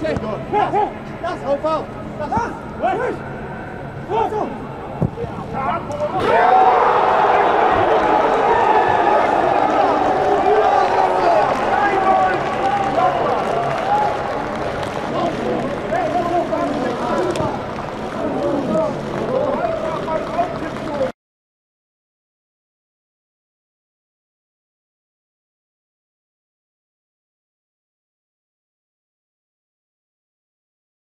Okay. Das, das, hou vast. Das.